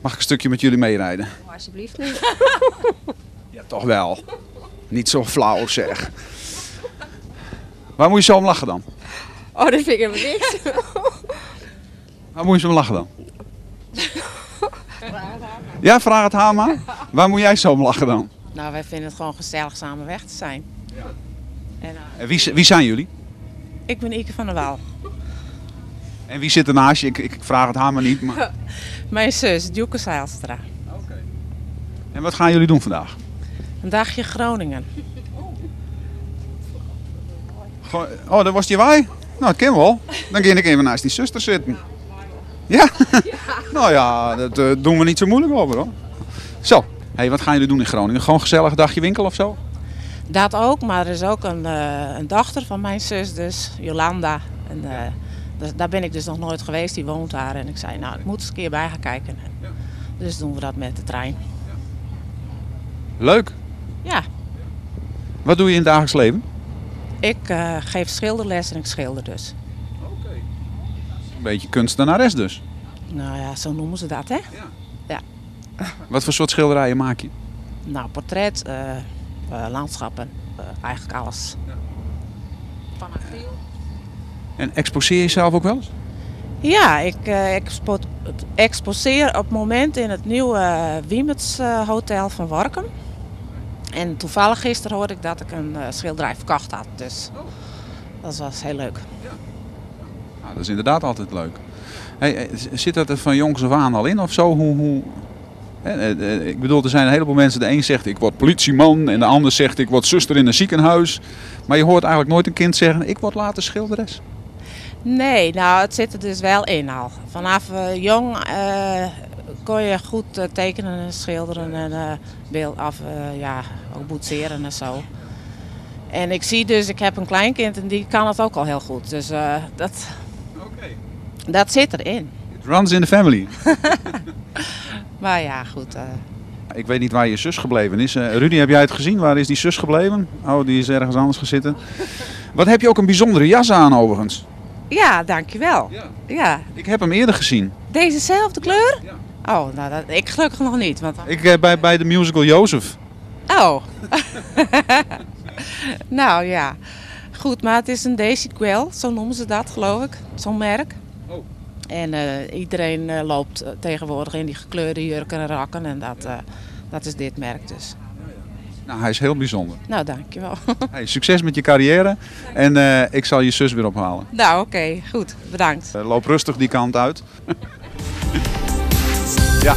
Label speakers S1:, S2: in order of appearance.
S1: Mag ik een stukje met jullie meerijden?
S2: Oh, alsjeblieft niet.
S1: Ja, toch wel. Niet zo flauw zeg. Waar moet je zo om lachen dan?
S2: Oh, dat vind ik helemaal niks.
S1: Waar moet je zo om lachen dan? Ja, vraag het haar maar. Waar moet jij zo om lachen dan?
S3: Nou, wij vinden het gewoon gezellig samen weg te zijn. En, eh,
S1: En wie, wie zijn jullie?
S3: ik ben Ike van der Waal.
S1: En wie zit er naast je? Ik, ik vraag het haar maar niet. Maar...
S3: Mijn zus, Djoeke Zijlstra.
S1: En wat gaan jullie doen vandaag?
S3: Een dagje Groningen.
S1: Oh, dat was die waai? Nou, dat ken wel. Dan ga ik even naast die zuster zitten. Ja? nou ja, dat eh, doen we niet zo moeilijk over hoor. Zo, hey, wat gaan jullie doen in Groningen? Gewoon gezellig dagje winkel of zo?
S3: Dat ook, maar er is ook een, eh, een dochter van mijn zus, dus Jolanda. En, eh, dus daar ben ik dus nog nooit geweest, die woont daar. En ik zei, nou, ik moet eens een keer bij gaan kijken. Dus doen we dat met de trein.
S1: Leuk.
S3: Ja,
S1: Wat doe je in het dagelijks leven?
S3: ik eh, geef schilderles en ik schilder dus.
S1: Een beetje kunstenares dus.
S3: Nou ja, zo noemen ze dat, hè?
S1: Wat voor soort schilderijen maak je?
S3: Nou, portret, eh, landschappen, eigenlijk alles. Van acryl.
S1: En exposeer je jezelf ook wel eens?
S3: Ja, ik eh, expo- exposeer op het moment in het nieuwe Wiemets eh, Hotel van Warkum. En toevallig gisteren hoorde ik dat ik een eh, schilderij verkocht had. Dus dat was heel leuk.
S1: Nou, dat is inderdaad altijd leuk. Hey, zit dat er van jongs af aan al in of zo? Hoe, hoe... Ik bedoel, er zijn een heleboel mensen. De een zegt ik word politieman en de ander zegt ik word zuster in een ziekenhuis. Maar je hoort eigenlijk nooit een kind zeggen ik word later schilderes.
S3: Nee, nou het zit er dus wel in al. Vanaf eh, jong eh, kon je goed eh, tekenen en schilderen en beeld af, ja, ook boetseren en zo. En ik zie dus, ik heb een kleinkind en die kan het ook al heel goed. Dus dat, dat zit erin.
S1: It runs in the family.
S3: Maar ja, goed.
S1: Ik weet niet waar je zus gebleven is. Rudy, heb jij het gezien? Waar is die zus gebleven? Oh, die is ergens anders gaan zitten. Wat heb je ook een bijzondere jas aan overigens?
S3: Ja, dankjewel.
S1: Ja.
S3: Ja,
S1: Ik heb hem eerder gezien.
S3: dezezelfde kleur? Oh, nou, dat, ik gelukkig nog niet. Want,
S1: Ik, eh, bij, bij de musical Jozef.
S3: oh. nou ja, goed, maar het is een Daisy Quell, zo noemen ze dat geloof ik. Zo'n merk.
S1: Oh.
S3: En eh, iedereen eh, loopt tegenwoordig in die gekleurde jurken en rakken en dat, dat is dit merk dus.
S1: Nou, hij is heel bijzonder.
S3: Nou, dankjewel.
S1: Hey, succes met je carrière en eh, ik zal je zus weer ophalen.
S3: nou, oké, goed, bedankt.
S1: Eh, loop rustig die kant uit. ja.